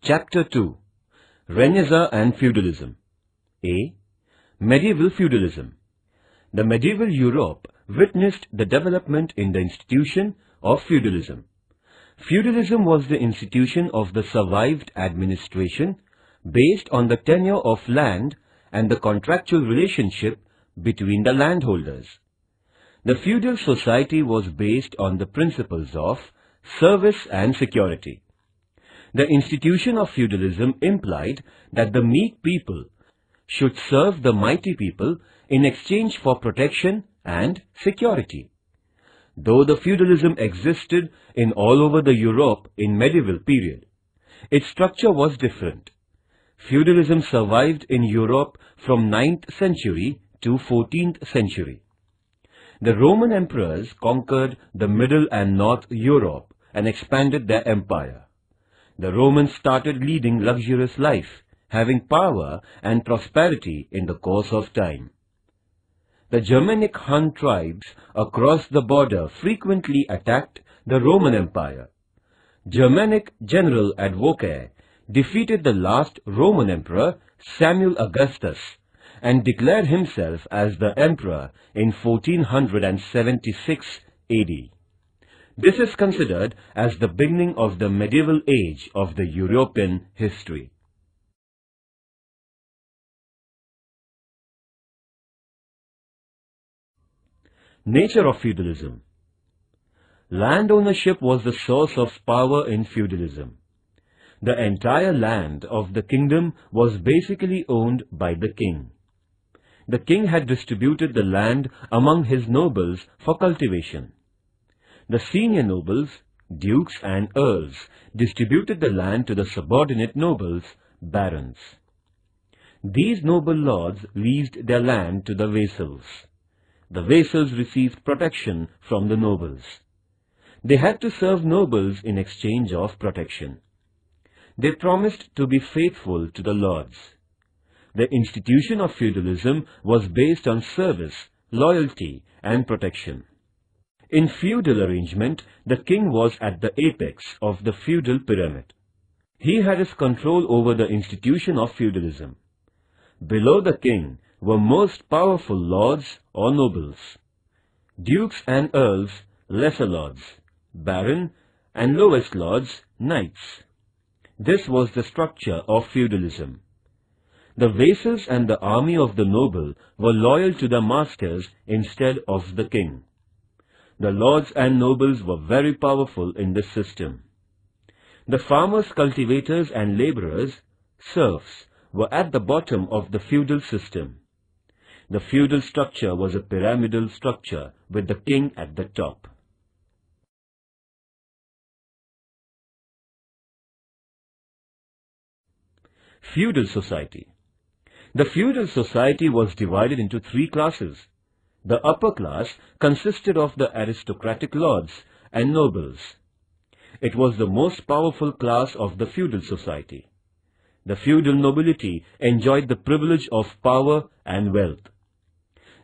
Chapter 2 Renaissance and Feudalism A. Medieval Feudalism The medieval Europe witnessed the development in the institution of feudalism. Feudalism was the institution of the survived administration based on the tenure of land and the contractual relationship between the landholders. The feudal society was based on the principles of service and security. The institution of feudalism implied that the meek people should serve the mighty people in exchange for protection and security. Though the feudalism existed in all over the Europe in medieval period, its structure was different. Feudalism survived in Europe from 9th century to 14th century. The Roman emperors conquered the Middle and North Europe and expanded their empire. The Romans started leading luxurious life, having power and prosperity in the course of time. The Germanic Hun tribes across the border frequently attacked the Roman Empire. Germanic general Odoacer defeated the last Roman emperor Romulus Augustus and declared himself as the emperor in 1476 AD. This is considered as the beginning of the medieval age of the European history. Nature of feudalism Land ownership was the source of power in feudalism. The entire land of the kingdom was basically owned by the king. The king had distributed the land among his nobles for cultivation. The senior nobles, dukes and earls, distributed the land to the subordinate nobles, barons. These noble lords leased their land to the vassals. The vassals received protection from the nobles. They had to serve nobles in exchange of protection. They promised to be faithful to the lords. The institution of feudalism was based on service, loyalty and protection. In feudal arrangement, the king was at the apex of the feudal pyramid. He had his control over the institution of feudalism. Below the king were most powerful lords or nobles. Dukes and earls, lesser lords, baron and lowest lords, knights. This was the structure of feudalism. The vassals and the army of the noble were loyal to their masters instead of the king. The lords and nobles were very powerful in this system. The farmers, cultivators and laborers, serfs, were at the bottom of the feudal system. The feudal structure was a pyramidal structure with the king at the top. Feudal society The feudal society was divided into three classes. The upper class consisted of the aristocratic lords and nobles. It was the most powerful class of the feudal society. The feudal nobility enjoyed the privilege of power and wealth.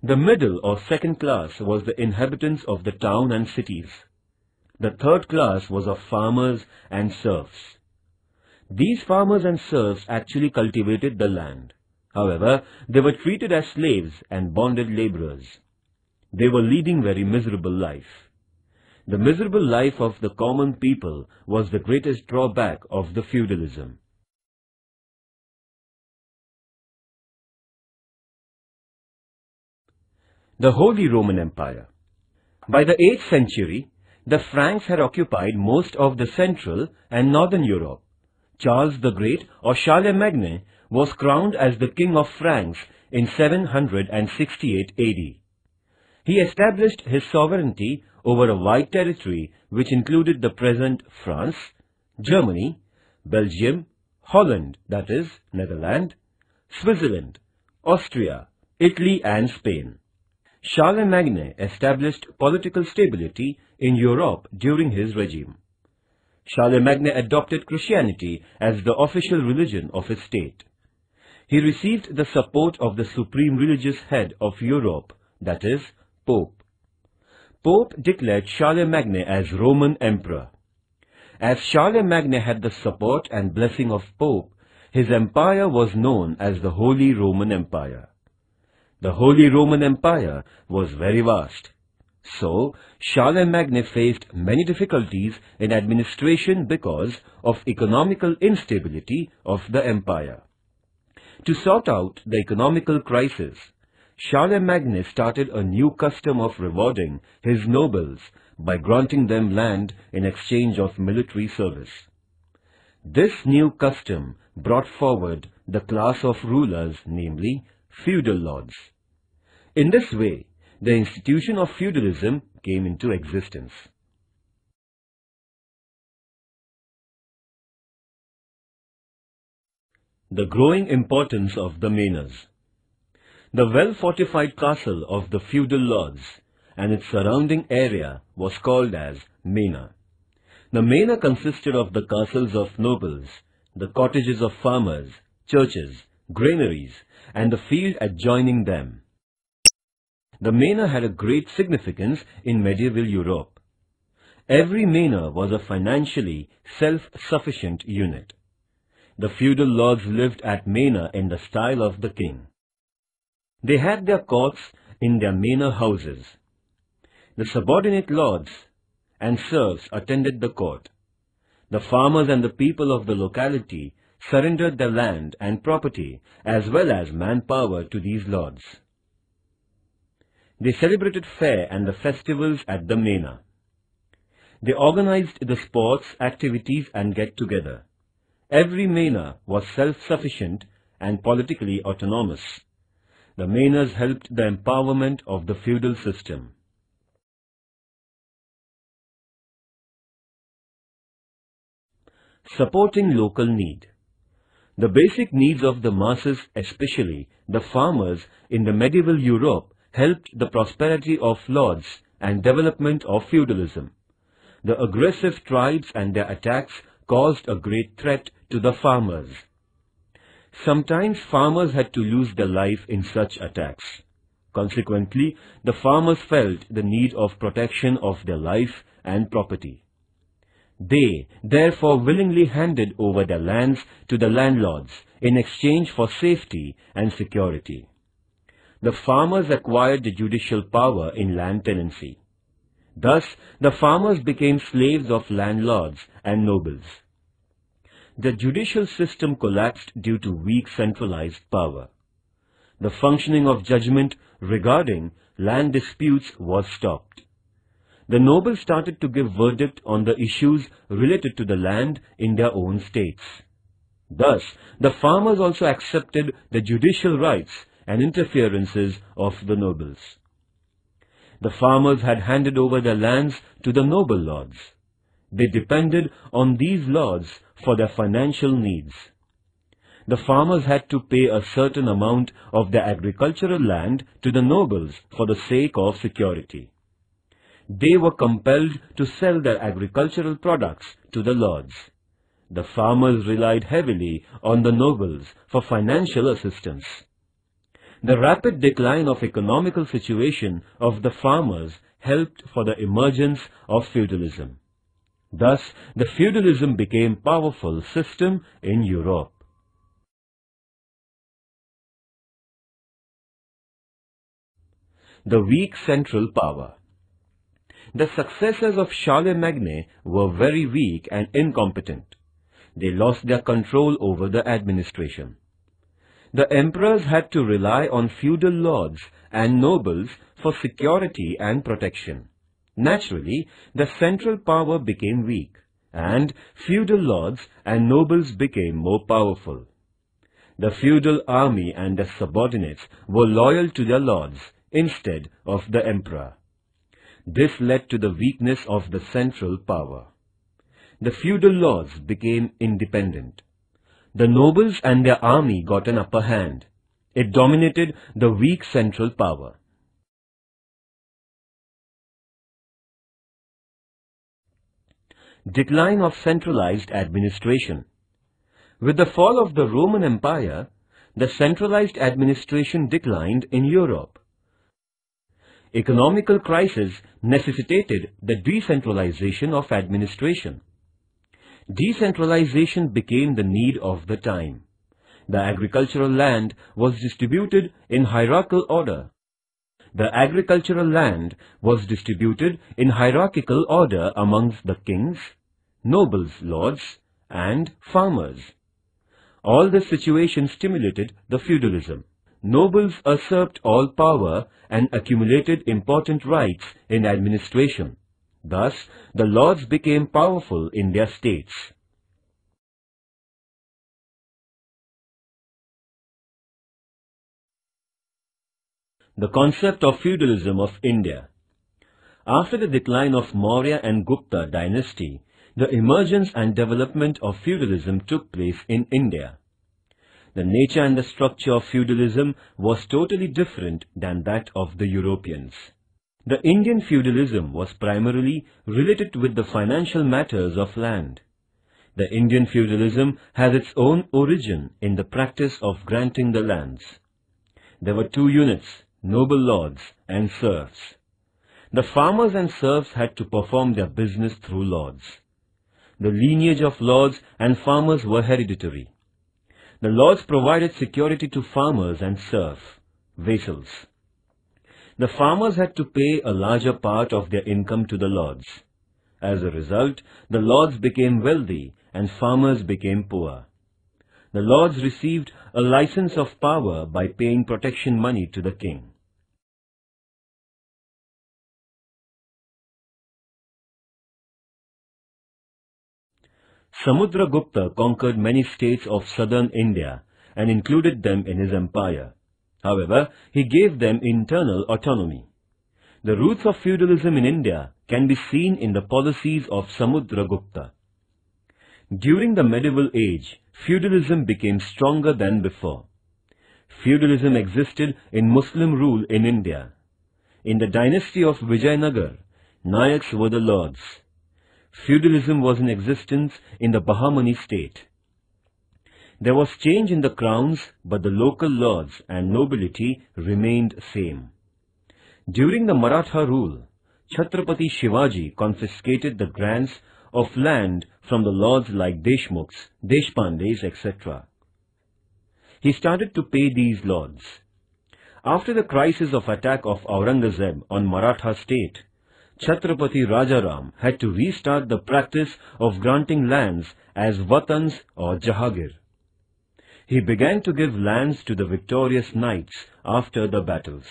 The middle or second class was the inhabitants of the town and cities. The third class was of farmers and serfs. These farmers and serfs actually cultivated the land. However, they were treated as slaves and bonded laborers. They were leading very miserable life. The miserable life of the common people was the greatest drawback of the feudalism. The Holy Roman Empire By the 8th century, the Franks had occupied most of the central and northern Europe. Charles the Great or Charlemagne was crowned as the King of Franks in 768 AD. He established his sovereignty over a wide territory which included the present France, Germany, Belgium, Holland, that is, Netherlands, Switzerland, Austria, Italy and Spain. Charlemagne established political stability in Europe during his regime. Charlemagne adopted Christianity as the official religion of his state. He received the support of the supreme religious head of Europe, that is, Pope. Pope declared Charlemagne as Roman Emperor. as Charlemagne had the support and blessing of Pope, his empire was known as the Holy Roman Empire. The Holy Roman Empire was very vast. So, Charlemagne faced many difficulties in administration because of economical instability of the empire. To sort out the economical crisis, Charlemagne started a new custom of rewarding his nobles by granting them land in exchange of military service. This new custom brought forward the class of rulers, namely feudal lords. In this way, the institution of feudalism came into existence. The growing importance of the manors. The well-fortified castle of the feudal lords and its surrounding area was called as manor. The manor consisted of the castles of nobles, the cottages of farmers, churches, granaries, and the field adjoining them. The manor had a great significance in medieval Europe. Every manor was a financially self-sufficient unit. The feudal lords lived at manor in the style of the king. They had their courts in their manor houses. The subordinate lords and serfs attended the court. The farmers and the people of the locality surrendered their land and property as well as manpower to these lords. They celebrated fair and the festivals at the manor. They organized the sports, activities and get-together. Every manor was self-sufficient and politically autonomous. The manors helped the empowerment of the feudal system. Supporting local need. The basic needs of the masses, especially the farmers in the medieval Europe, helped the prosperity of lords and development of feudalism. The aggressive tribes and their attacks caused a great threat to the farmers. Sometimes farmers had to lose their life in such attacks. Consequently, the farmers felt the need of protection of their life and property. They therefore willingly handed over their lands to the landlords in exchange for safety and security the farmers acquired the judicial power in land tenancy. Thus, the farmers became slaves of landlords and nobles. The judicial system collapsed due to weak centralized power. The functioning of judgment regarding land disputes was stopped. The nobles started to give verdict on the issues related to the land in their own states. Thus, the farmers also accepted the judicial rights and interferences of the nobles. The farmers had handed over their lands to the noble lords. They depended on these lords for their financial needs. The farmers had to pay a certain amount of their agricultural land to the nobles for the sake of security. They were compelled to sell their agricultural products to the lords. The farmers relied heavily on the nobles for financial assistance. The rapid decline of economical situation of the farmers helped for the emergence of feudalism. Thus, the feudalism became powerful system in Europe. The weak central power. The successors of Charlemagne were very weak and incompetent. They lost their control over the administration the emperors had to rely on feudal lords and nobles for security and protection. Naturally, the central power became weak, and feudal lords and nobles became more powerful. The feudal army and their subordinates were loyal to their lords instead of the emperor. This led to the weakness of the central power. The feudal lords became independent. The nobles and their army got an upper hand. It dominated the weak central power. Decline of centralized administration. With the fall of the Roman Empire, the centralized administration declined in Europe. Economical crisis necessitated the decentralization of administration. decentralization became the need of the time. The agricultural land was distributed in hierarchical order. The agricultural land was distributed in hierarchical order amongst the kings, nobles, lords, and farmers. All this situation stimulated the feudalism. Nobles usurped all power and accumulated important rights in administration. Thus, the lords became powerful in their states. The concept of feudalism of India After the decline of Maurya and Gupta dynasty, the emergence and development of feudalism took place in India. The nature and the structure of feudalism was totally different than that of the Europeans. The Indian feudalism was primarily related with the financial matters of land. The Indian feudalism has its own origin in the practice of granting the lands. There were two units, noble lords and serfs. The farmers and serfs had to perform their business through lords. The lineage of lords and farmers were hereditary. The lords provided security to farmers and serfs, vassals. The farmers had to pay a larger part of their income to the lords. As a result, the lords became wealthy and farmers became poor. The lords received a license of power by paying protection money to the king. Samudragupta conquered many states of southern India and included them in his empire. However, he gave them internal autonomy. The roots of feudalism in India can be seen in the policies of Samudragupta. During the medieval age, feudalism became stronger than before. Feudalism existed in Muslim rule in India. In the dynasty of Vijayanagar, Nayaks were the lords. Feudalism was in existence in the Bahmani state. There was change in the crowns, but the local lords and nobility remained same. During the Maratha rule, Chhatrapati Shivaji confiscated the grants of land from the lords like Deshmukhs, Deshpandes, etc. He started to pay these lords. After the crisis of attack of Aurangzeb on Maratha state, Chhatrapati Rajaram had to restart the practice of granting lands as Vatans or Jahagir. He began to give lands to the victorious knights after the battles.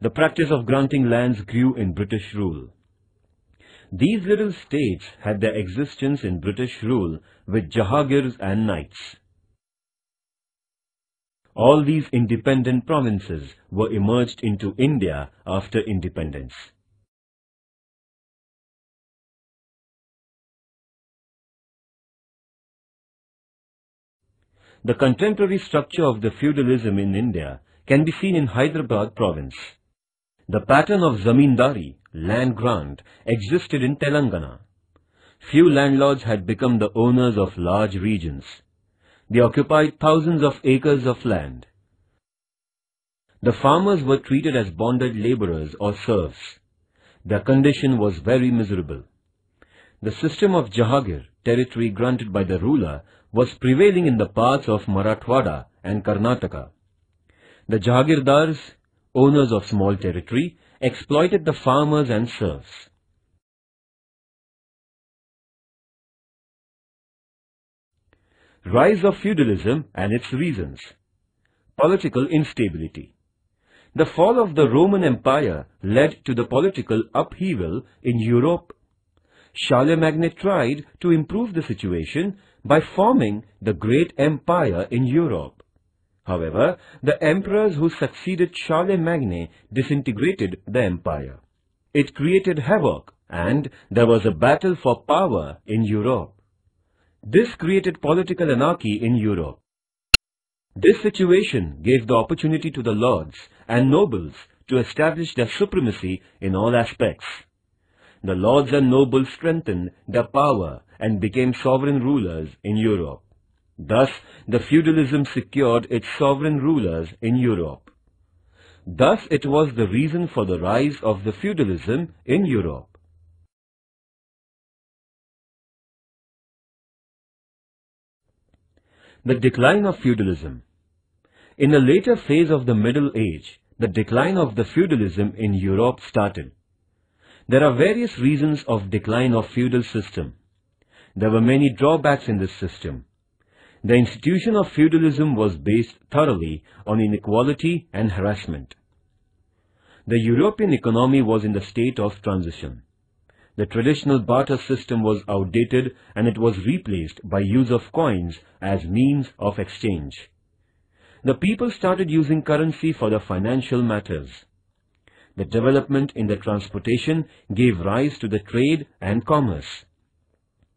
The practice of granting lands grew in British rule. These little states had their existence in British rule with Jahagirs and knights. All these independent provinces were emerged into India after independence. The contemporary structure of the feudalism in India can be seen in Hyderabad province. The pattern of zamindari, land grant, existed in Telangana. Few landlords had become the owners of large regions. They occupied thousands of acres of land. The farmers were treated as bonded laborers or serfs. Their condition was very miserable. The system of Jahagir, territory granted by the ruler, was prevailing in the parts of Marathwada and Karnataka. The Jagirdars, owners of small territory, exploited the farmers and serfs. Rise of feudalism and its reasons. Political instability. The fall of the Roman Empire led to the political upheaval in Europe. Charlemagne tried to improve the situation by forming the great empire in Europe. However, the emperors who succeeded Charlemagne disintegrated the empire. It created havoc and there was a battle for power in Europe. This created political anarchy in Europe. This situation gave the opportunity to the lords and nobles to establish their supremacy in all aspects. The lords and nobles strengthened their power and became sovereign rulers in Europe. Thus, the feudalism secured its sovereign rulers in Europe. Thus, it was the reason for the rise of the feudalism in Europe. The decline of feudalism. In a later phase of the Middle Age, the decline of the feudalism in Europe started. There are various reasons of decline of feudal system. There were many drawbacks in this system. The institution of feudalism was based thoroughly on inequality and harassment. The European economy was in the state of transition. The traditional barter system was outdated and it was replaced by use of coins as means of exchange. The people started using currency for their financial matters. The development in the transportation gave rise to the trade and commerce.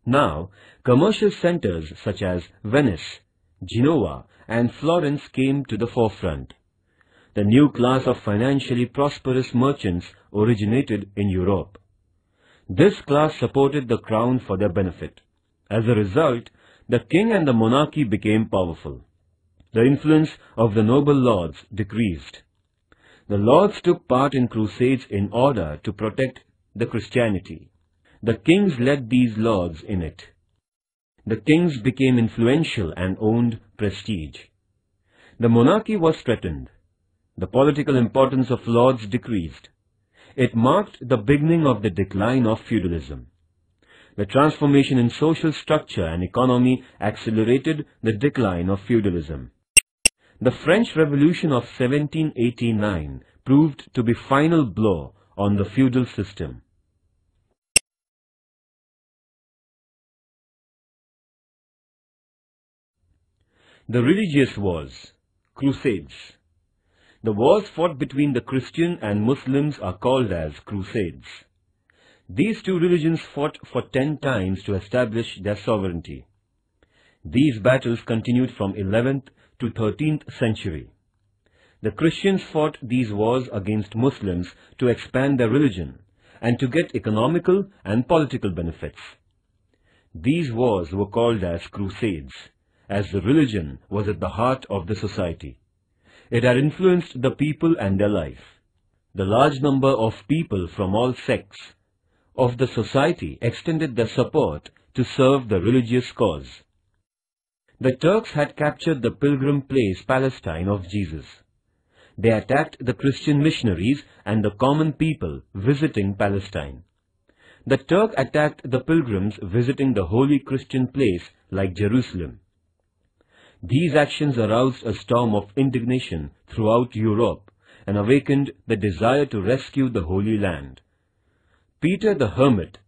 Now, commercial centers such as Venice, Genoa and Florence came to the forefront. The new class of financially prosperous merchants originated in Europe. This class supported the crown for their benefit. As a result, the king and the monarchy became powerful. The influence of the noble lords decreased. The lords took part in crusades in order to protect the Christianity. The kings led these lords in it. The kings became influential and owned prestige. The monarchy was threatened. The political importance of lords decreased. It marked the beginning of the decline of feudalism. The transformation in social structure and economy accelerated the decline of feudalism. The French Revolution of 1789 proved to be final blow on the feudal system. The religious wars, crusades. The wars fought between the Christian and Muslims are called as crusades. These two religions fought for ten times to establish their sovereignty. These battles continued from 11th to 13th century. The Christians fought these wars against Muslims to expand their religion and to get economical and political benefits. These wars were called as crusades as the religion was at the heart of the society. It had influenced the people and their life. The large number of people from all sects of the society extended their support to serve the religious cause. The Turks had captured the pilgrim place Palestine of Jesus. They attacked the Christian missionaries and the common people visiting Palestine. The Turk attacked the pilgrims visiting the holy Christian place like Jerusalem. These actions aroused a storm of indignation throughout Europe and awakened the desire to rescue the Holy Land. Peter the Hermit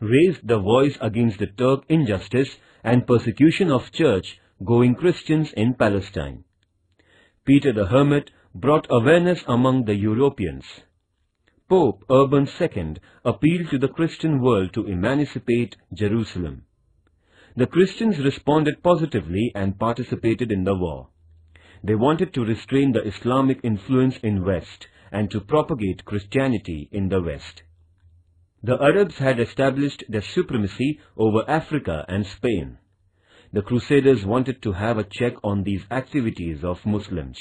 raised the voice against the Turk injustice and persecution of church-going Christians in Palestine. Peter the Hermit brought awareness among the Europeans. Pope Urban II appealed to the Christian world to emancipate Jerusalem. The Christians responded positively and participated in the war. They wanted to restrain the Islamic influence in West and to propagate Christianity in the West. The Arabs had established their supremacy over Africa and Spain. The Crusaders wanted to have a check on these activities of Muslims.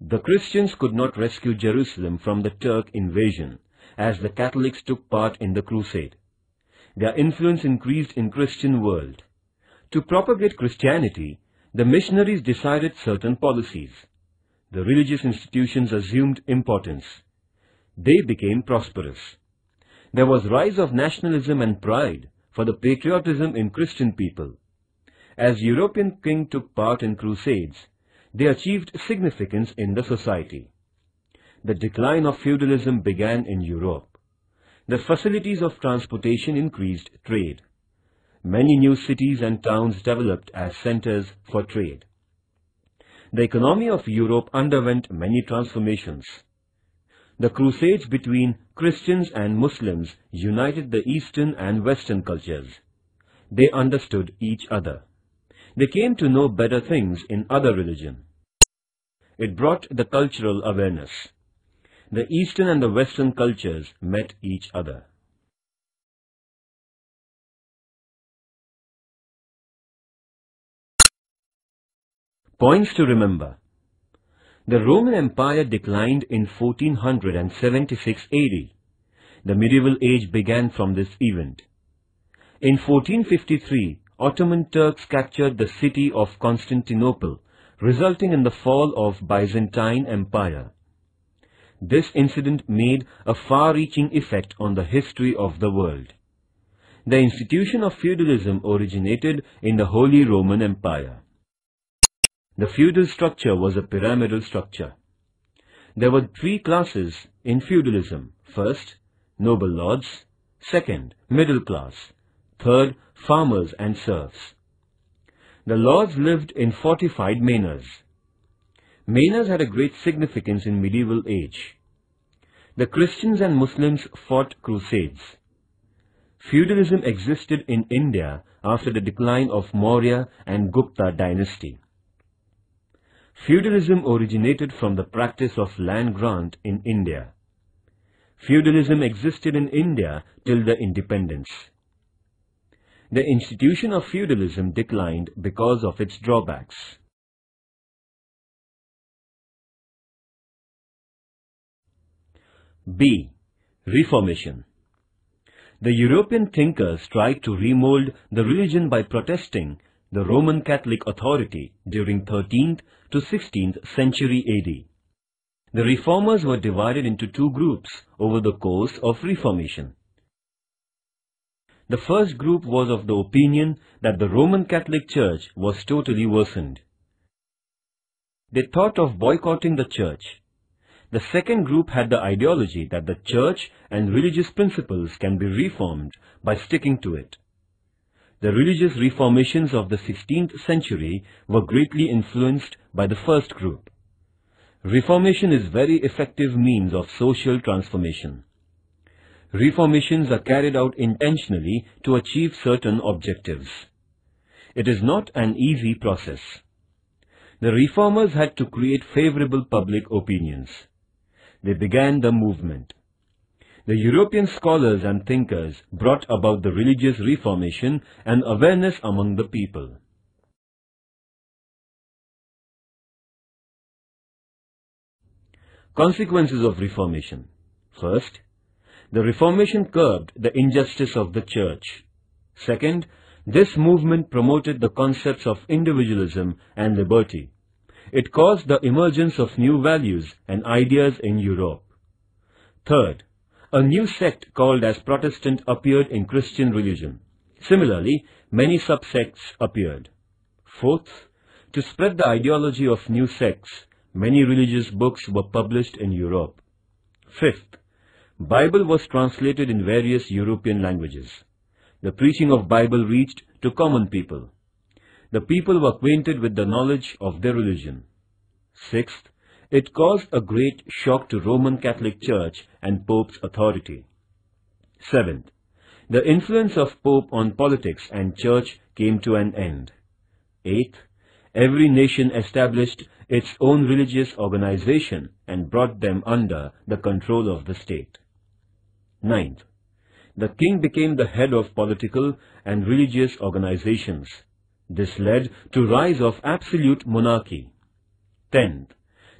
The Christians could not rescue Jerusalem from the Turk invasion, as the Catholics took part in the crusade. Their influence increased in Christian world. To propagate Christianity, the missionaries decided certain policies. The religious institutions assumed importance. They became prosperous. There was rise of nationalism and pride for the patriotism in Christian people. As European king took part in crusades, they achieved significance in the society. The decline of feudalism began in Europe. The facilities of transportation increased trade. Many new cities and towns developed as centers for trade. The economy of Europe underwent many transformations. The crusades between Christians and Muslims united the Eastern and Western cultures. They understood each other. They came to know better things in other religion. It brought the cultural awareness. The Eastern and the Western cultures met each other. Points to remember. The Roman Empire declined in 1476 AD. The medieval age began from this event. In 1453, Ottoman Turks captured the city of Constantinople, resulting in the fall of Byzantine Empire. This incident made a far-reaching effect on the history of the world. The institution of feudalism originated in the Holy Roman Empire. The feudal structure was a pyramidal structure. There were three classes in feudalism. First, noble lords. Second, middle class. Third, farmers and serfs. The lords lived in fortified manors. Manors had a great significance in medieval age. The Christians and Muslims fought crusades. Feudalism existed in India after the decline of Maurya and Gupta dynasty. Feudalism originated from the practice of land grant in India. Feudalism existed in India till the independence. The institution of feudalism declined because of its drawbacks. B. Reformation The European thinkers tried to remold the religion by protesting the Roman Catholic authority during 13th to 16th century AD. The reformers were divided into two groups over the course of Reformation. The first group was of the opinion that the Roman Catholic Church was totally worsened. They thought of boycotting the church. The second group had the ideology that the church and religious principles can be reformed by sticking to it. The religious reformations of the 16th century were greatly influenced by the first group. Reformation is very effective means of social transformation. Reformations are carried out intentionally to achieve certain objectives. It is not an easy process. The reformers had to create favorable public opinions. They began the movement. The European scholars and thinkers brought about the religious reformation and awareness among the people. Consequences of Reformation First, the Reformation curbed the injustice of the Church. Second, this movement promoted the concepts of individualism and liberty. It caused the emergence of new values and ideas in Europe. Third, a new sect called as Protestant appeared in Christian religion. Similarly, many subsects appeared. Fourth, to spread the ideology of new sects, many religious books were published in Europe. Fifth, Bible was translated in various European languages. The preaching of Bible reached to common people. The people were acquainted with the knowledge of their religion. Sixth, it caused a great shock to Roman Catholic Church and Pope's authority. Seventh, the influence of Pope on politics and Church came to an end. Eighth, every nation established its own religious organization and brought them under the control of the state. Ninth, the king became the head of political and religious organizations. This led to rise of absolute monarchy. Tenth,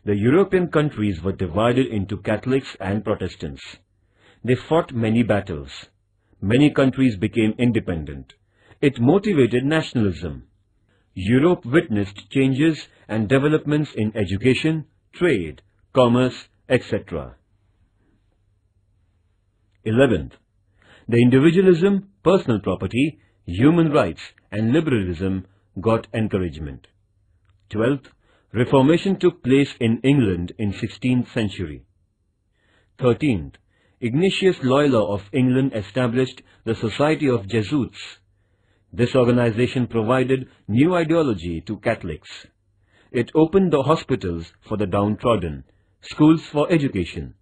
the European countries were divided into Catholics and Protestants. They fought many battles. Many countries became independent. It motivated nationalism. Europe witnessed changes and developments in education, trade, commerce, etc. 11th. The individualism, personal property, human rights and liberalism got encouragement. 12th. Reformation took place in England in 16th century. 13th. Ignatius Loyola of England established the Society of Jesuits. This organization provided new ideology to Catholics. It opened the hospitals for the downtrodden, schools for education.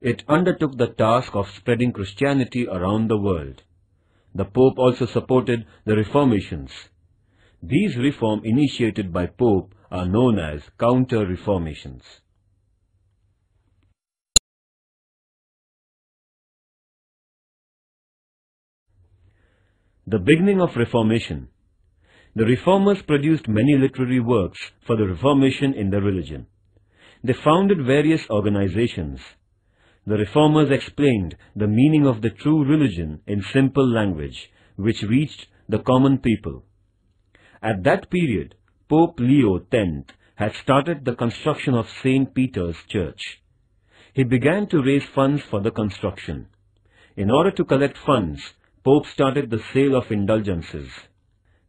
It undertook the task of spreading Christianity around the world. The Pope also supported the reformations. These reform initiated by Pope are known as counter-reformations. The beginning of Reformation The Reformers produced many literary works for the Reformation in the religion. They founded various organizations. The reformers explained the meaning of the true religion in simple language, which reached the common people. At that period, Pope Leo X had started the construction of St. Peter's Church. He began to raise funds for the construction. In order to collect funds, Pope started the sale of indulgences.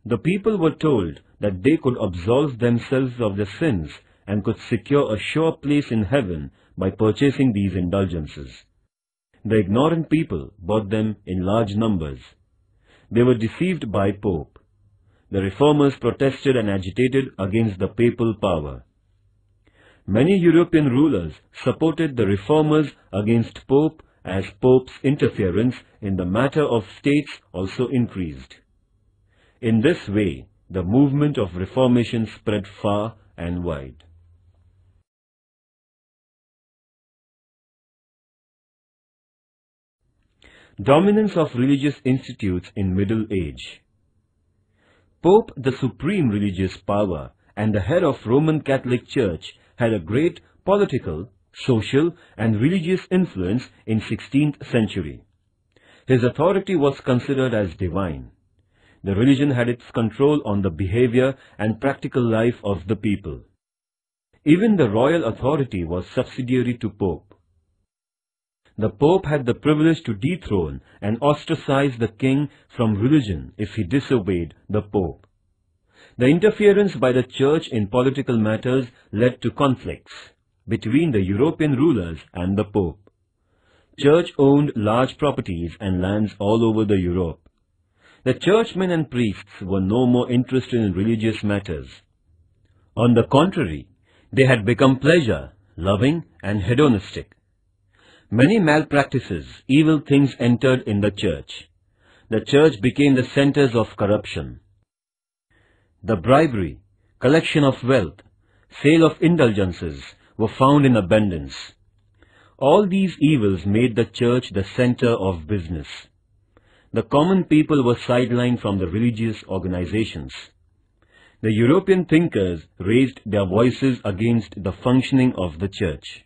The people were told that they could absolve themselves of their sins and could secure a sure place in heaven by purchasing these indulgences. The ignorant people bought them in large numbers. They were deceived by Pope. The reformers protested and agitated against the papal power. Many European rulers supported the reformers against Pope as Pope's interference in the matter of states also increased. In this way, the movement of Reformation spread far and wide. Dominance of religious institutes in Middle Age Pope, the supreme religious power and the head of Roman Catholic Church, had a great political, social and religious influence in 16th century. His authority was considered as divine. The religion had its control on the behavior and practical life of the people. Even the royal authority was subsidiary to Pope. The Pope had the privilege to dethrone and ostracize the king from religion if he disobeyed the Pope. The interference by the Church in political matters led to conflicts between the European rulers and the Pope. Church owned large properties and lands all over the Europe. The churchmen and priests were no more interested in religious matters. On the contrary, they had become pleasure, loving and hedonistic. Many malpractices, evil things entered in the church. The church became the centers of corruption. The bribery, collection of wealth, sale of indulgences, were found in abundance. All these evils made the church the center of business. The common people were sidelined from the religious organizations. The European thinkers raised their voices against the functioning of the church.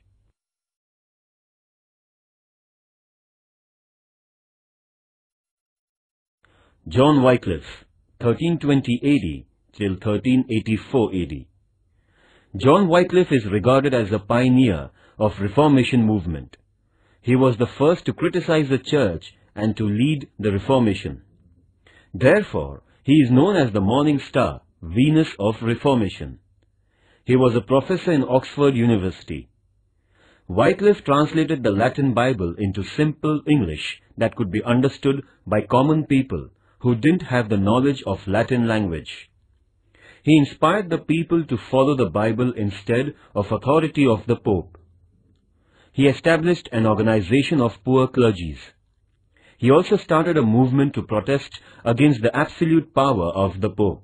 John Wycliffe, 1320 AD till 1384 AD. John Wycliffe is regarded as a pioneer of Reformation movement. He was the first to criticize the church and to lead the Reformation. Therefore, he is known as the morning star, Venus of Reformation. He was a professor in Oxford University. Wycliffe translated the Latin Bible into simple English that could be understood by common people who didn't have the knowledge of Latin language. He inspired the people to follow the Bible instead of authority of the Pope. He established an organization of poor clergies. He also started a movement to protest against the absolute power of the Pope.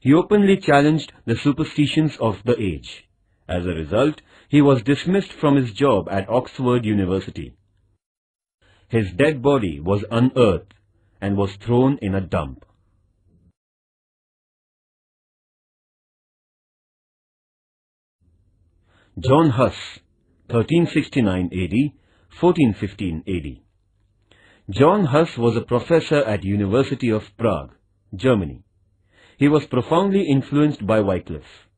He openly challenged the superstitions of the age. As a result, he was dismissed from his job at Oxford University. His dead body was unearthed and was thrown in a dump. John Huss, 1369 AD, 1415 AD. John Huss was a professor at University of Prague, Germany. He was profoundly influenced by Wycliffe.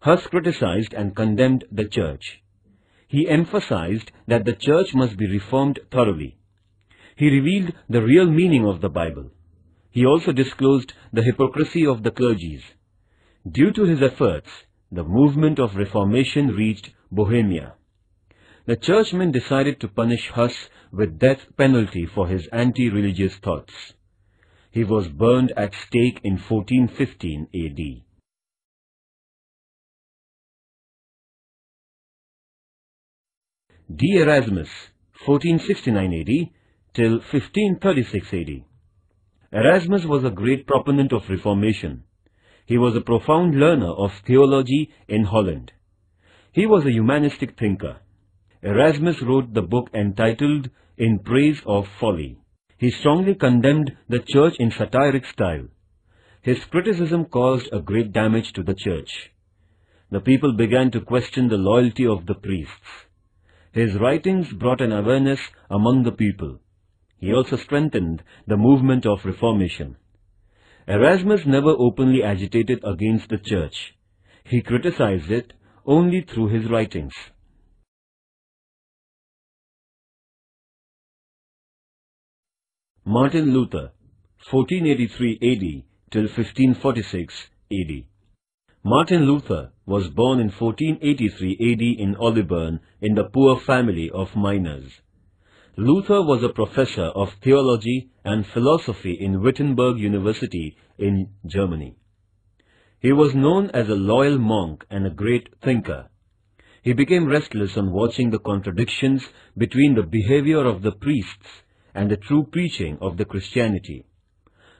Huss criticized and condemned the church. He emphasized that the church must be reformed thoroughly. He revealed the real meaning of the Bible. He also disclosed the hypocrisy of the clergies. Due to his efforts, the movement of Reformation reached Bohemia. The churchmen decided to punish Huss with death penalty for his anti-religious thoughts. He was burned at stake in 1415 AD. D. Erasmus, 1469 AD till 1536 AD. Erasmus was a great proponent of Reformation. He was a profound learner of theology in Holland. He was a humanistic thinker. Erasmus wrote the book entitled In Praise of Folly. He strongly condemned the church in satiric style. His criticism caused a great damage to the church. The people began to question the loyalty of the priests. His writings brought an awareness among the people. He also strengthened the movement of Reformation. Erasmus never openly agitated against the church. He criticized it only through his writings. Martin Luther, 1483 AD till 1546 AD. Martin Luther was born in 1483 AD in Olibern in the poor family of miners. Luther was a professor of theology and philosophy in Wittenberg University in Germany. He was known as a loyal monk and a great thinker. He became restless on watching the contradictions between the behavior of the priests and the true preaching of the Christianity.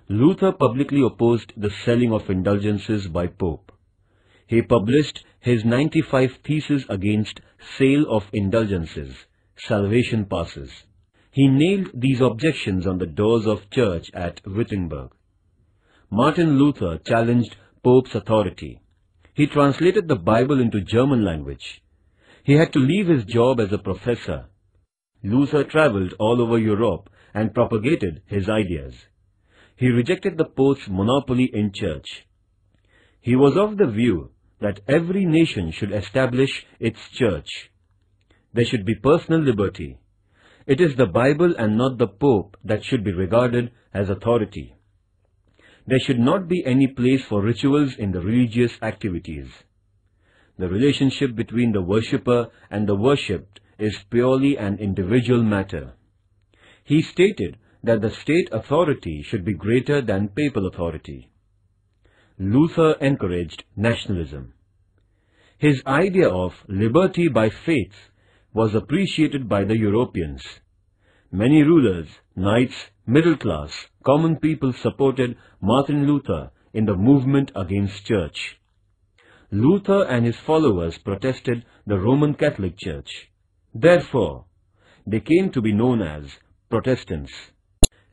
Luther publicly opposed the selling of indulgences by Pope he published his 95 Theses against sale of indulgences, salvation passes. He nailed these objections on the doors of church at Wittenberg. Martin Luther challenged Pope's authority. He translated the Bible into German language. He had to leave his job as a professor. Luther traveled all over Europe and propagated his ideas. He rejected the Pope's monopoly in church. He was of the view that every nation should establish its church. There should be personal liberty. It is the Bible and not the Pope that should be regarded as authority. There should not be any place for rituals in the religious activities. The relationship between the worshipper and the worshipped is purely an individual matter. He stated that the state authority should be greater than papal authority. Luther encouraged nationalism. His idea of liberty by faith was appreciated by the Europeans. Many rulers, knights, middle class, common people supported Martin Luther in the movement against church. Luther and his followers protested the Roman Catholic Church. Therefore, they came to be known as Protestants.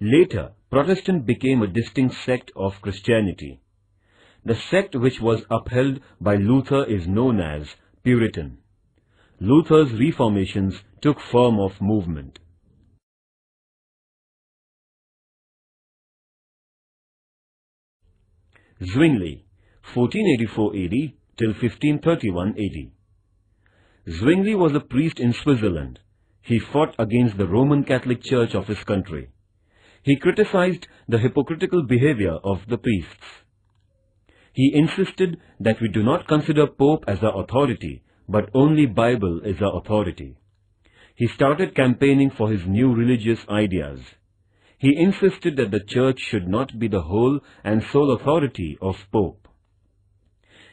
Later, Protestant became a distinct sect of Christianity. The sect which was upheld by Luther is known as Puritan. Luther's reformations took form of movement. Zwingli, 1484 AD till 1531 AD. Zwingli was a priest in Switzerland. He fought against the Roman Catholic Church of his country. He criticized the hypocritical behavior of the priests. He insisted that we do not consider Pope as our authority, but only Bible is our authority. He started campaigning for his new religious ideas. He insisted that the church should not be the whole and sole authority of Pope.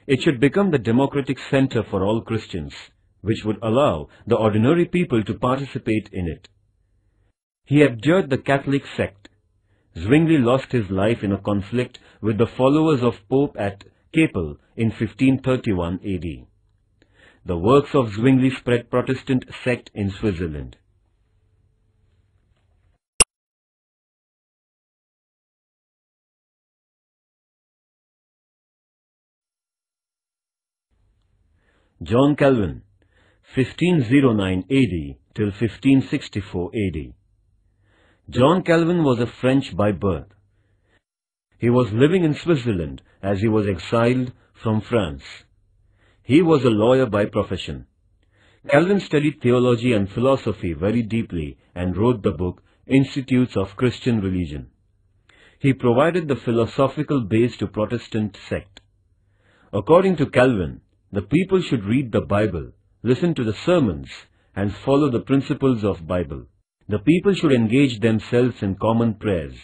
It should become the democratic center for all Christians, which would allow the ordinary people to participate in it. He abjured the Catholic sect Zwingli lost his life in a conflict with the followers of Pope at Kappel in 1531 AD. The works of Zwingli spread Protestant sect in Switzerland. John Calvin, 1509 AD till 1564 AD. John Calvin was a French by birth. He was living in Switzerland as he was exiled from France. He was a lawyer by profession. Calvin studied theology and philosophy very deeply and wrote the book Institutes of Christian Religion. He provided the philosophical base to Protestant sect. According to Calvin, the people should read the Bible, listen to the sermons, and follow the principles of Bible. The people should engage themselves in common prayers.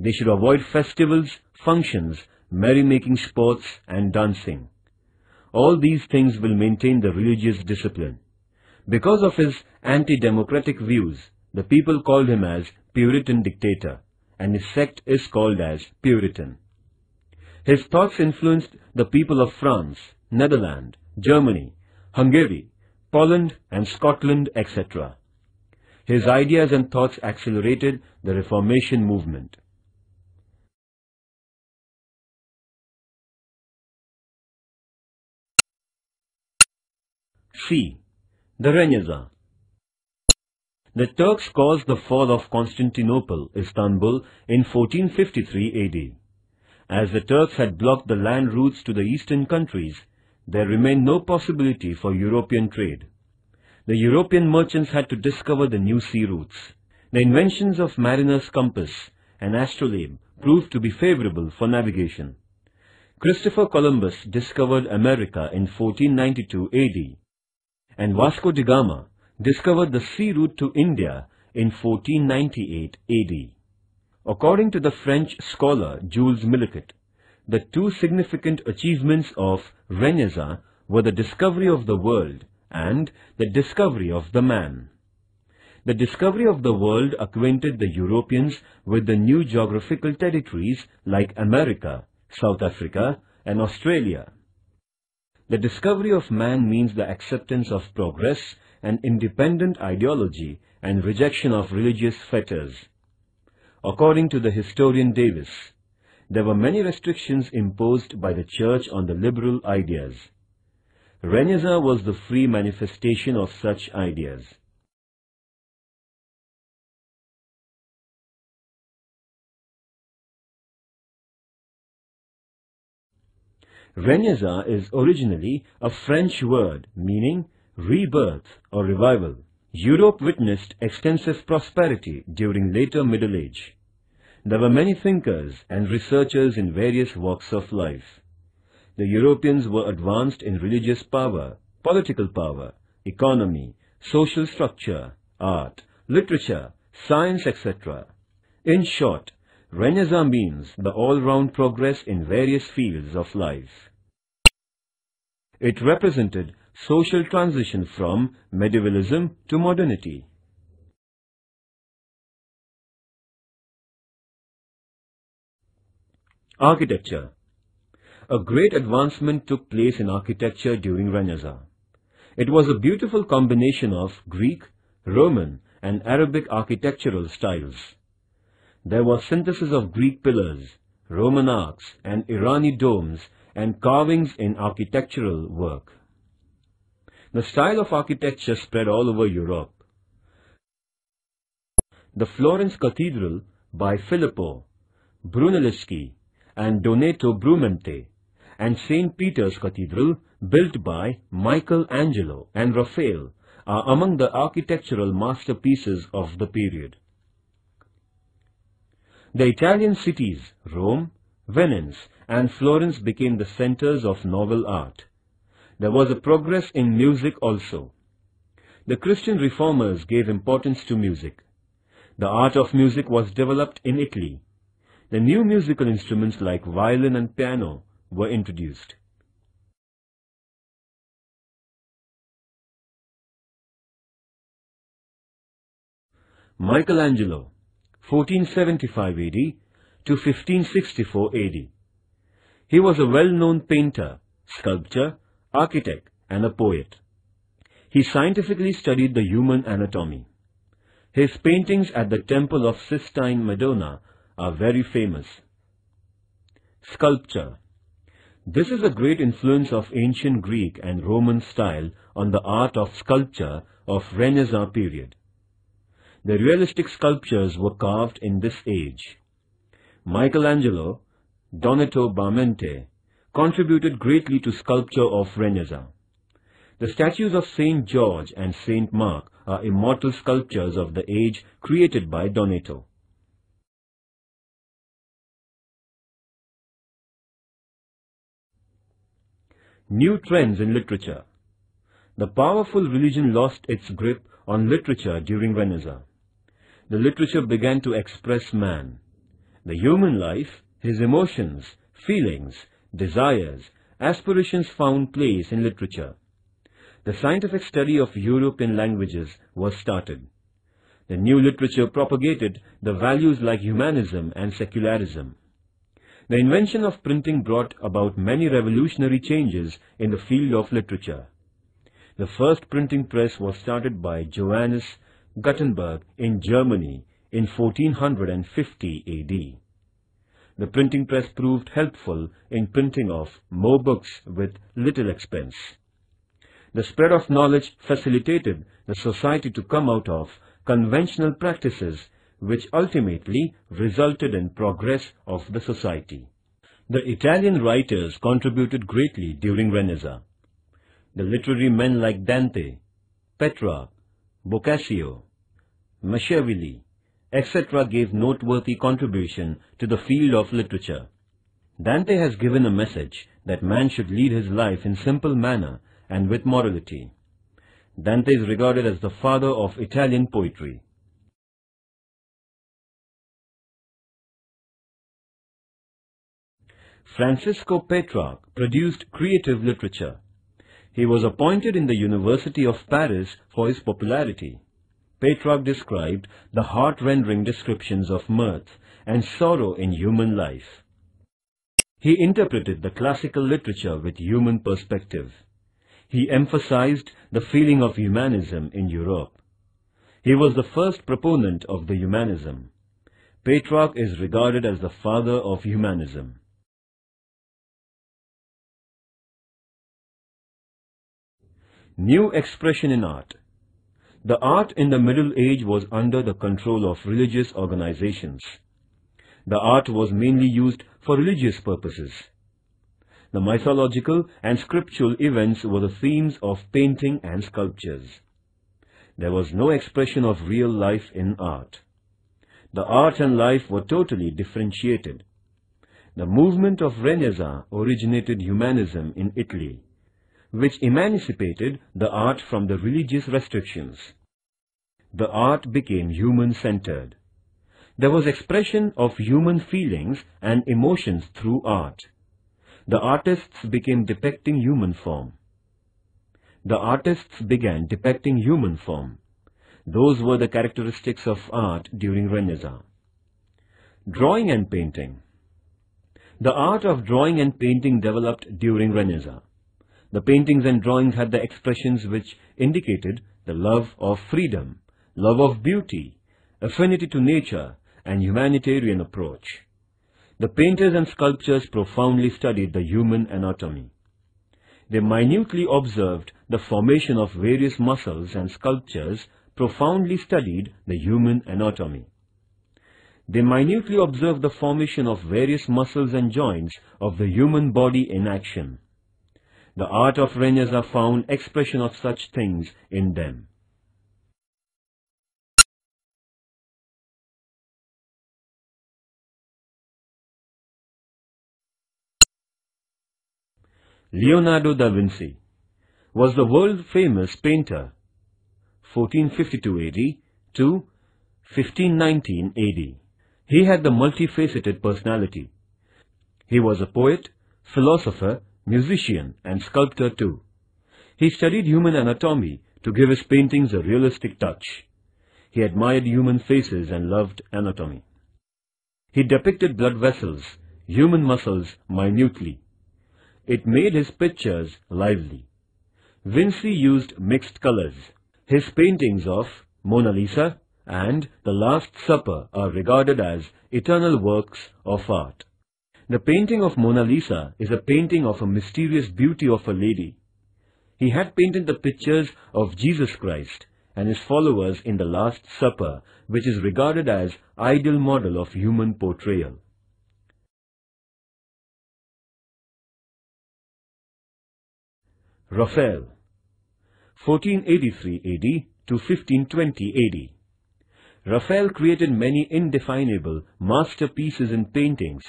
They should avoid festivals, functions, merrymaking sports, and dancing. All these things will maintain the religious discipline. Because of his anti-democratic views, the people called him as Puritan dictator, and his sect is called as Puritan. His thoughts influenced the people of France, Netherlands, Germany, Hungary, Poland, and Scotland, etc. His ideas and thoughts accelerated the Reformation movement. C. The Renaissance The Turks caused the fall of Constantinople, Istanbul, in 1453 AD. As the Turks had blocked the land routes to the eastern countries, there remained no possibility for European trade. The European merchants had to discover the new sea routes. The inventions of mariner's compass and astrolabe proved to be favorable for navigation. Christopher Columbus discovered America in 1492 AD, and Vasco da Gama discovered the sea route to India in 1498 AD. According to the French scholar Jules Michelet, the two significant achievements of Renaissance were the discovery of the world and the discovery of the man. The discovery of the world acquainted the Europeans with the new geographical territories like America, South Africa and Australia. The discovery of man means the acceptance of progress and independent ideology and rejection of religious fetters. According to the historian Davis, there were many restrictions imposed by the church on the liberal ideas. Renaissance was the free manifestation of such ideas. Renaissance is originally a French word meaning rebirth or revival. Europe witnessed extensive prosperity during later Middle Age. There were many thinkers and researchers in various walks of life. The Europeans were advanced in religious power, political power, economy, social structure, art, literature, science, etc. In short, Renaissance means the all-round progress in various fields of life. It represented social transition from medievalism to modernity. Architecture A great advancement took place in architecture during Renaissance. It was a beautiful combination of Greek, Roman and Arabic architectural styles. There was synthesis of Greek pillars, Roman arcs and Irani domes and carvings in architectural work. The style of architecture spread all over Europe. The Florence Cathedral by Filippo, Brunelleschi and Donato Bramante and St. Peter's Cathedral built by Michelangelo and Raphael are among the architectural masterpieces of the period. The Italian cities, Rome, Venice and Florence became the centers of novel art. There was a progress in music also. The Christian reformers gave importance to music. The art of music was developed in Italy. The new musical instruments like violin and piano were introduced. Michelangelo 1475 AD to 1564 AD. He was a well-known painter, sculptor, architect and a poet. He scientifically studied the human anatomy. His paintings at the Temple of Sistine Madonna are very famous. Sculpture This is a great influence of ancient Greek and Roman style on the art of sculpture of Renaissance period. The realistic sculptures were carved in this age. Michelangelo, Donato Bramante, contributed greatly to sculpture of Renaissance. The statues of Saint George and Saint Mark are immortal sculptures of the age created by Donato. New trends in literature. The powerful religion lost its grip on literature during Renaissance the literature began to express man. The human life, his emotions, feelings, desires, aspirations found place in literature. The scientific study of European languages was started. The new literature propagated the values like humanism and secularism. The invention of printing brought about many revolutionary changes in the field of literature. The first printing press was started by Johannes Gutenberg in Germany in 1450 AD. The printing press proved helpful in printing off more books with little expense. The spread of knowledge facilitated the society to come out of conventional practices which ultimately resulted in progress of the society. The Italian writers contributed greatly during Renaissance. The literary men like Dante, Petrarch, Boccaccio, Machiavelli, etc. gave noteworthy contribution to the field of literature. Dante has given a message that man should lead his life in simple manner and with morality. Dante is regarded as the father of Italian poetry. Francisco Petrarch produced creative literature. He was appointed in the University of Paris for his popularity. Petrarch described the heart-rending descriptions of mirth and sorrow in human life. He interpreted the classical literature with human perspective. He emphasized the feeling of humanism in Europe. He was the first proponent of the humanism. Petrarch is regarded as the father of humanism. New expression in art. The art in the Middle Age was under the control of religious organizations. The art was mainly used for religious purposes. The mythological and scriptural events were the themes of painting and sculptures. There was no expression of real life in art. The art and life were totally differentiated. The movement of Renaissance originated humanism in Italy which emancipated the art from the religious restrictions. The art became human-centered. There was expression of human feelings and emotions through art. The artists became depicting human form. The artists began depicting human form. Those were the characteristics of art during Renaissance. Drawing and painting. The art of drawing and painting developed during Renaissance. The paintings and drawings had the expressions which indicated the love of freedom, love of beauty, affinity to nature, and humanitarian approach. The painters and sculptors profoundly studied the human anatomy. They minutely observed the formation of various muscles and sculptures profoundly studied the human anatomy. They minutely observed the formation of various muscles and joints of the human body in action. The art of Renaissance found expression of such things in them. Leonardo da Vinci was the world-famous painter 1452 AD to 1519 AD. He had the multifaceted personality. He was a poet, philosopher, musician and sculptor too. He studied human anatomy to give his paintings a realistic touch. He admired human faces and loved anatomy. He depicted blood vessels, human muscles minutely. It made his pictures lively. Vinci used mixed colors. His paintings of Mona Lisa and The Last Supper are regarded as eternal works of art. The painting of Mona Lisa is a painting of a mysterious beauty of a lady. He had painted the pictures of Jesus Christ and his followers in the Last Supper, which is regarded as ideal model of human portrayal. Raphael 1483 AD to 1520 AD Raphael created many indefinable masterpieces in paintings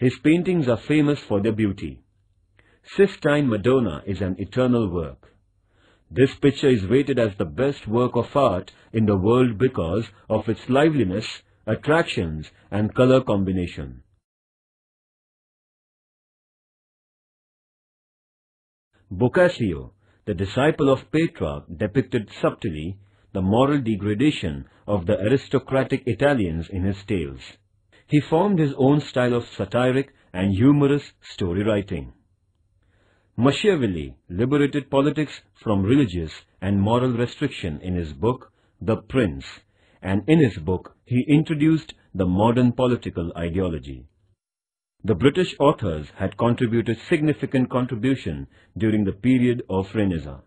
his paintings are famous for their beauty. Sistine Madonna is an eternal work. This picture is rated as the best work of art in the world because of its liveliness, attractions and color combination. Boccaccio, the disciple of Petrarch, depicted subtly the moral degradation of the aristocratic Italians in his tales. He formed his own style of satiric and humorous story writing. Machiavelli liberated politics from religious and moral restriction in his book, The Prince, and in his book he introduced the modern political ideology. The British authors had contributed significant contribution during the period of Renaissance.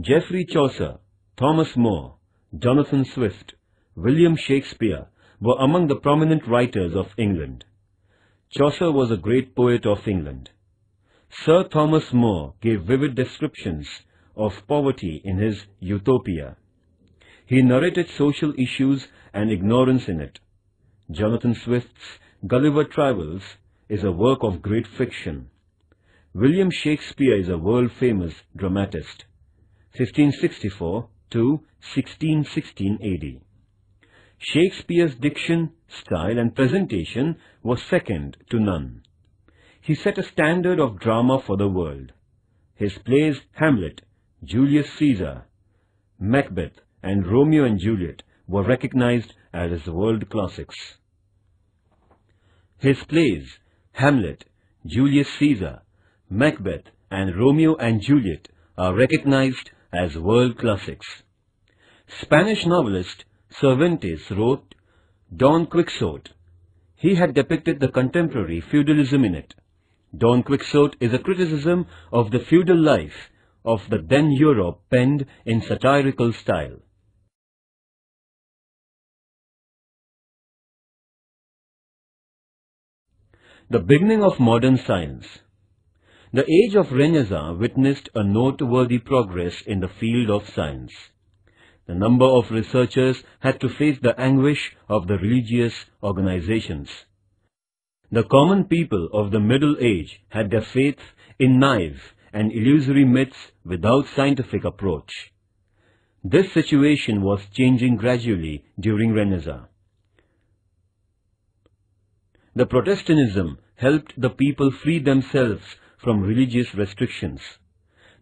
Geoffrey Chaucer, Thomas More, Jonathan Swift, William Shakespeare were among the prominent writers of England. Chaucer was a great poet of England. Sir Thomas More gave vivid descriptions of poverty in his Utopia. He narrated social issues and ignorance in it. Jonathan Swift's Gulliver Travels is a work of great fiction. William Shakespeare is a world-famous dramatist. 1564 to 1616 AD. Shakespeare's diction, style and presentation was second to none. He set a standard of drama for the world. His plays Hamlet, Julius Caesar, Macbeth and Romeo and Juliet were recognized as world classics. His plays Hamlet, Julius Caesar, Macbeth and Romeo and Juliet are recognized as world classics. Spanish novelist Cervantes wrote Don Quixote. He had depicted the contemporary feudalism in it. Don Quixote is a criticism of the feudal life of the then Europe penned in satirical style. The beginning of modern science. The age of Renaissance witnessed a noteworthy progress in the field of science. The number of researchers had to face the anguish of the religious organizations. The common people of the Middle Age had their faith in naive and illusory myths without scientific approach. This situation was changing gradually during Renaissance. The Protestantism helped the people free themselves from religious restrictions.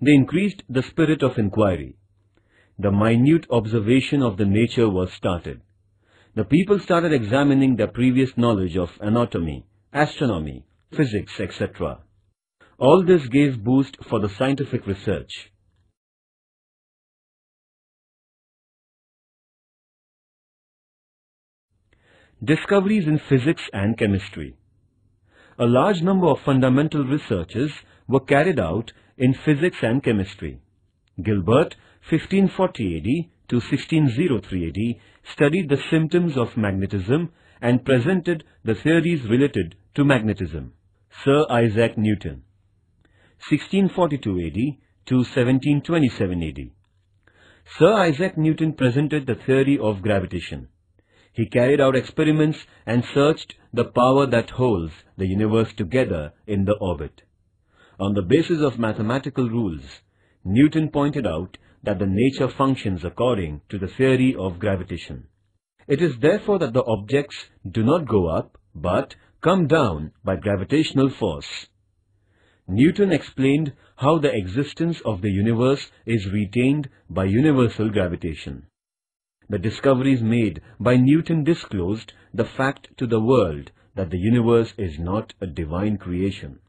They increased the spirit of inquiry the minute observation of the nature was started. The people started examining their previous knowledge of anatomy, astronomy, physics, etc. All this gave boost for the scientific research. Discoveries in physics and chemistry. A large number of fundamental researches were carried out in physics and chemistry. Gilbert 1540 AD to 1603 AD studied the symptoms of magnetism and presented the theories related to magnetism. Sir Isaac Newton 1642 AD to 1727 AD Sir Isaac Newton presented the theory of gravitation. He carried out experiments and searched the power that holds the universe together in the orbit. On the basis of mathematical rules, Newton pointed out that the nature functions according to the theory of gravitation. It is therefore that the objects do not go up, but come down by gravitational force. Newton explained how the existence of the universe is retained by universal gravitation. The discoveries made by Newton disclosed the fact to the world that the universe is not a divine creation.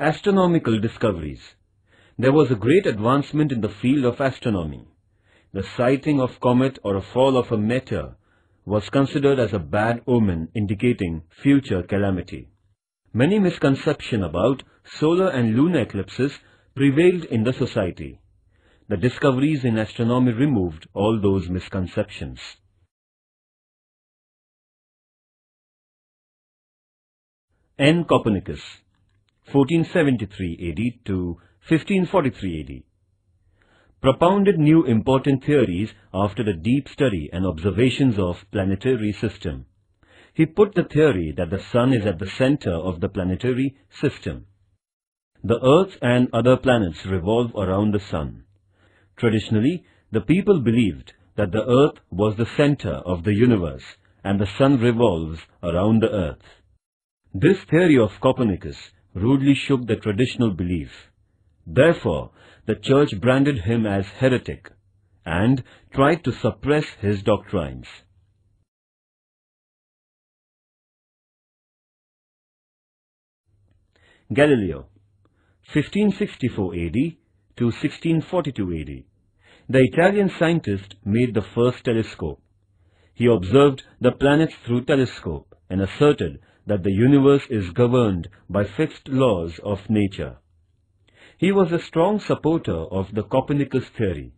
Astronomical discoveries. There was a great advancement in the field of astronomy. The sighting of comet or a fall of a meteor was considered as a bad omen indicating future calamity. Many misconceptions about solar and lunar eclipses prevailed in the society. The discoveries in astronomy removed all those misconceptions. N. Copernicus 1473 AD to 1543 AD, propounded new important theories after the deep study and observations of planetary system. He put the theory that the sun is at the center of the planetary system. The earth and other planets revolve around the sun. Traditionally, the people believed that the earth was the center of the universe and the sun revolves around the earth. This theory of Copernicus rudely shook the traditional belief. Therefore, the church branded him as heretic and tried to suppress his doctrines. Galileo 1564 AD to 1642 AD The Italian scientist made the first telescope. He observed the planets through telescope and asserted that the universe is governed by fixed laws of nature. He was a strong supporter of the Copernicus theory.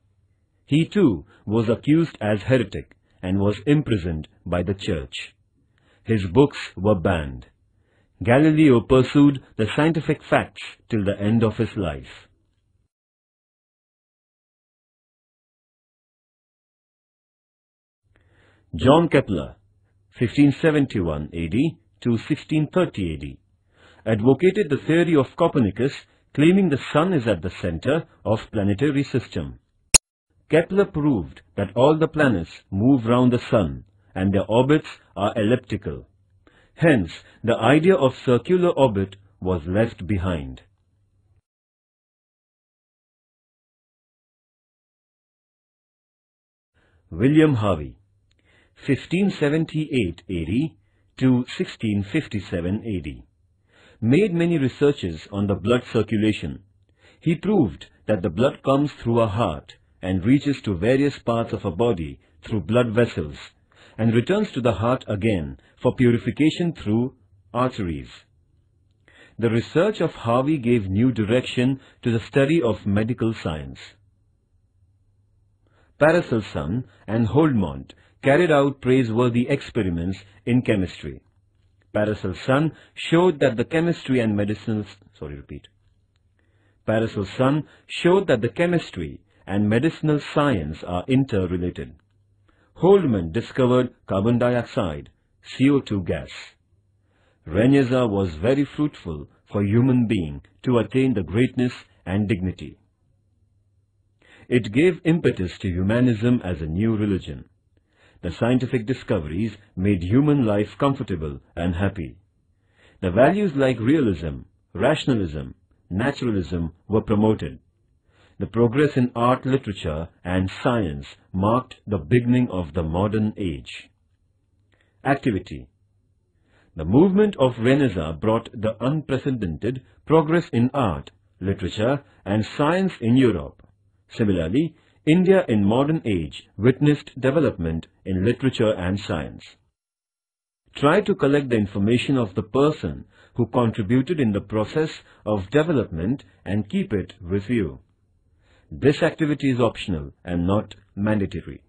He too was accused as heretic and was imprisoned by the church. His books were banned. Galileo pursued the scientific facts till the end of his life. John Kepler, 1571 AD to 1630 AD, advocated the theory of Copernicus claiming the sun is at the center of planetary system. Kepler proved that all the planets move round the sun and their orbits are elliptical. Hence, the idea of circular orbit was left behind. William Harvey 1578 AD to 1657 AD made many researches on the blood circulation. He proved that the blood comes through our heart and reaches to various parts of our body through blood vessels and returns to the heart again for purification through arteries. The research of Harvey gave new direction to the study of medical science. Paracelsus and Helmont carried out praiseworthy experiments in chemistry. Paracelsus showed that the chemistry and medicinal sorry repeat Paracelsus showed that the chemistry and medicinal science are interrelated. Helmont discovered carbon dioxide, CO2 gas. Renaissance was very fruitful for human being to attain the greatness and dignity. It gave impetus to humanism as a new religion. The scientific discoveries made human life comfortable and happy. The values like realism, rationalism, naturalism were promoted. The progress in art, literature and science marked the beginning of the modern age. Activity The movement of Renaissance brought the unprecedented progress in art, literature and science in Europe. Similarly, India in modern age witnessed development in literature and science. Try to collect the information of the person who contributed in the process of development and keep it with you. This activity is optional and not mandatory.